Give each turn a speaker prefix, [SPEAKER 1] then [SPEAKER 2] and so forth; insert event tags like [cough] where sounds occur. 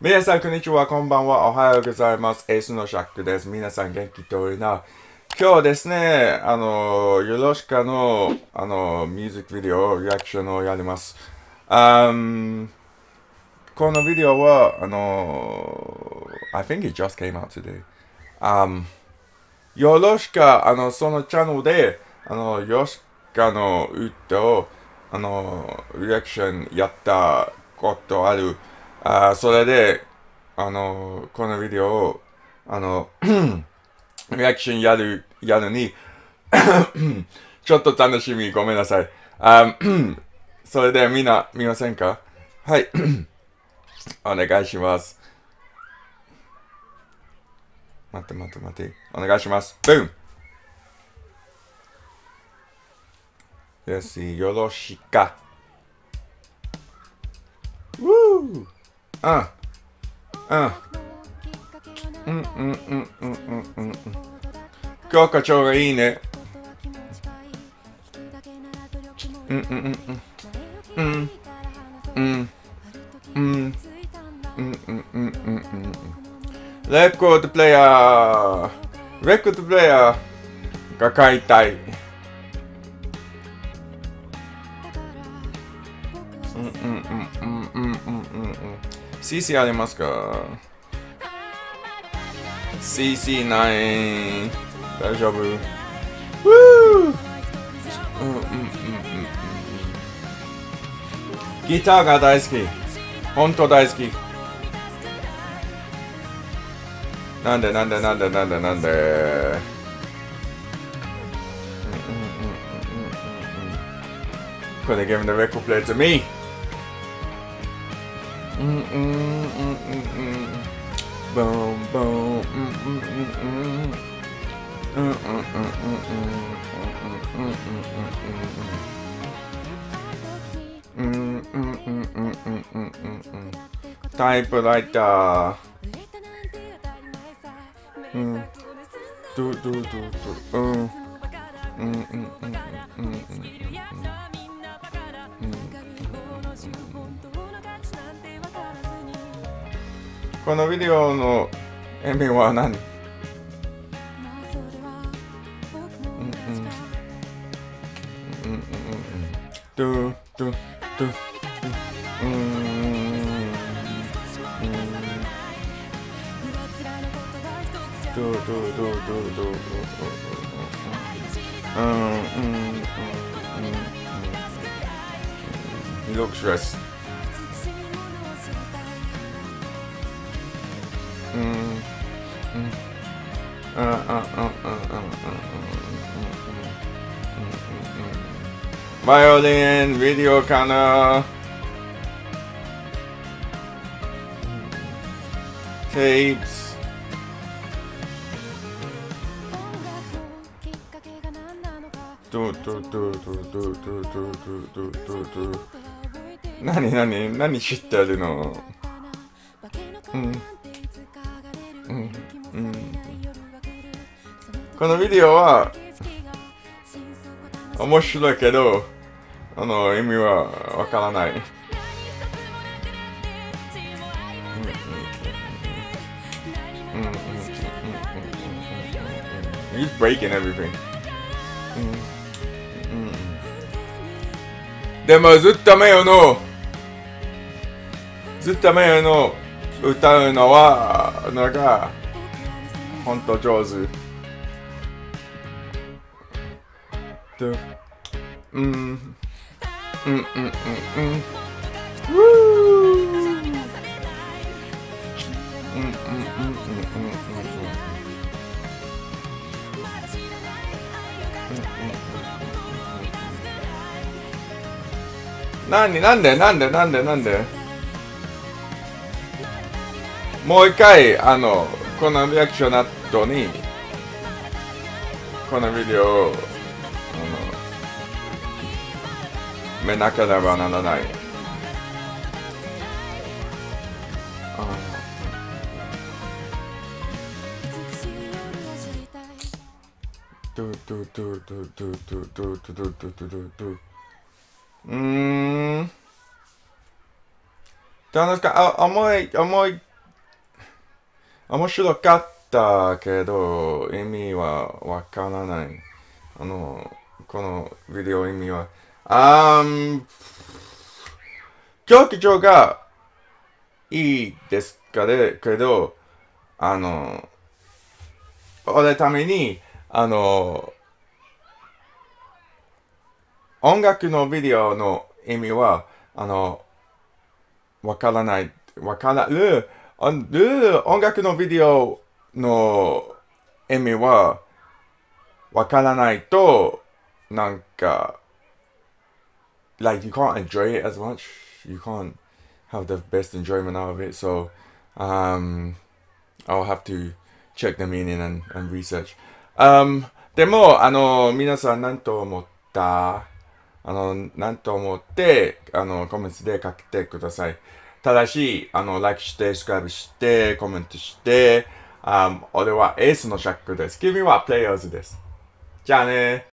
[SPEAKER 1] 皆さん、こんにちは、こんばんは、おはようございます。エースのシャックです。皆さん、元気通りな。今日ですね、あの、よろしかの、あの、ミュージックビデオ、リアクションをやります。あんこのビデオは、あの、I think it just came out today. あんよろしか、あの、そのチャンネルで、あの、よろしかの歌を、あの、リアクションやったことある。あそれで、あの、このビデオを、あの、[clears throat] リアクションやる、やるに、[clears throat] ちょっと楽しみ、ごめんなさい。あ [clears throat] それでみんな見ませんか？はい。お願いします。待って待って待って。お願いします。ブーンよし、よろしか。うん。うん。うん。うん。うん。うん。うん。うん。うん。京子町がいいね。うん。うん。うん。うん。うん。うん。うん。うん。うん。うん。うん。うん。レコードプレイヤー。レコードプレイヤーが買いたい。CC ありますか ?CC9 大丈夫 ?Woo! うんうんうんうんうん。ギターが大好き。本当大好き。なんで？なんで？なんで？なんで？なんで？これ give the record player to me. Boom, boom. Type like uh, do do do do. Uh, mm, mm, mm, mm, mm, mm, mm, mm. mm, mm. このビデオの絵面は何、うんうん、うんうんうんうんうんうんうん Looks rest. うん。うん。うん。うん。うん。うん。うん。うん。うん。うん。うん。うん。うん。うん。うん。うん。バイオリン、ビデオかなテープスドドドドドドドドドド何何何知ってるのうんこのビデオは面白いけどあの意味はわからない。He's breaking everything. でもずっとメヨのずっとメヨの歌うのはのが本当上手。でうんうん。うんうんうん。ウーうん。うんうんうんうん。なんでなんでなんでなんで？なんでもう一回あのこのリアクション後にこのビデオをめなければならない。うん。楽しか？あ重い重い面白かったけど意味はわからない。あのこのビデオ意味は。あー教基調がいいですかね、けど、あの、俺ために、あの、音楽のビデオの意味は、あの、わからない、わからる、音楽のビデオの意味は、わからないと、なんか、like you can't enjoy it as much. You can't have the best enjoyment out of it. So, um, I'll have to check the meaning and, and research. Um, でも、あの、皆さん何と思ったあの、何と思って、あの、コメントで書けてください。ただし、あの、like して、スクライブして、コメントして、あ俺はエースのシャックです。君はプレイヤーズです。じゃあね